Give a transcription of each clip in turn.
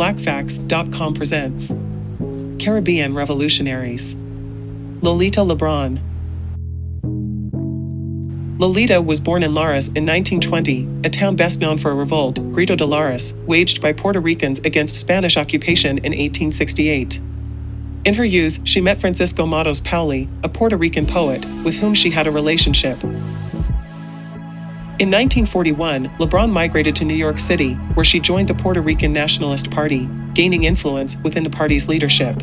BlackFacts.com presents Caribbean Revolutionaries. Lolita Lebron. Lolita was born in Lares in 1920, a town best known for a revolt, Grito de Lares, waged by Puerto Ricans against Spanish occupation in 1868. In her youth, she met Francisco Matos Paoli, a Puerto Rican poet, with whom she had a relationship. In 1941, Lebron migrated to New York City, where she joined the Puerto Rican Nationalist Party, gaining influence within the party's leadership.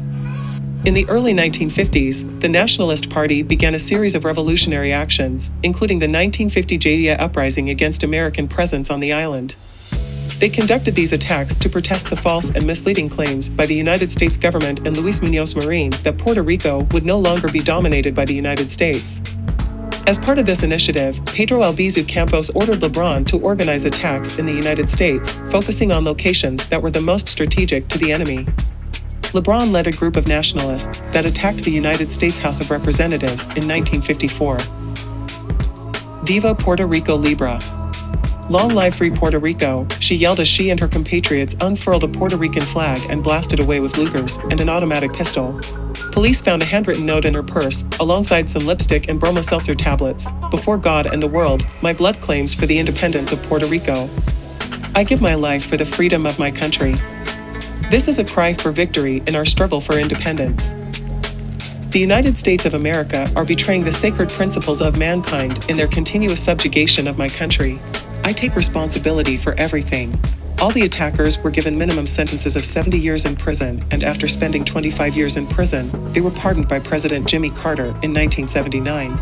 In the early 1950s, the Nationalist Party began a series of revolutionary actions, including the 1950 Jayuya uprising against American presence on the island. They conducted these attacks to protest the false and misleading claims by the United States government and Luis Muñoz Marin that Puerto Rico would no longer be dominated by the United States. As part of this initiative, Pedro Albizu Campos ordered Lebron to organize attacks in the United States, focusing on locations that were the most strategic to the enemy. Lebron led a group of nationalists that attacked the United States House of Representatives in 1954. Viva Puerto Rico Libre. Long live free Puerto Rico, she yelled as she and her compatriots unfurled a Puerto Rican flag and blasted away with Lugers and an automatic pistol. Police found a handwritten note in her purse, alongside some lipstick and bromo seltzer tablets. Before God and the world, my blood claims for the independence of Puerto Rico. I give my life for the freedom of my country. This is a cry for victory in our struggle for independence. The United States of America are betraying the sacred principles of mankind in their continuous subjugation of my country. I take responsibility for everything. All the attackers were given minimum sentences of 70 years in prison, and after spending 25 years in prison, they were pardoned by President Jimmy Carter in 1979.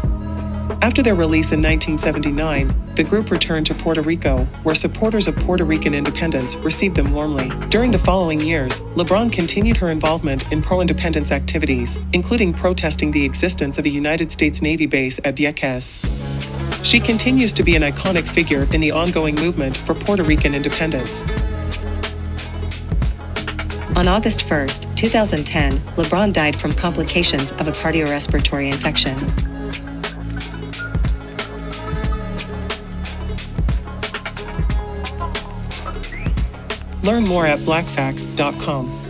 After their release in 1979, the group returned to Puerto Rico, where supporters of Puerto Rican independence received them warmly. During the following years, Lebron continued her involvement in pro independence activities, including protesting the existence of a United States Navy base at Vieques. She continues to be an iconic figure in the ongoing movement for Puerto Rican independence. On August 1, 2010, Lebron died from complications of a cardiorespiratory infection. Learn more at blackfacts.com.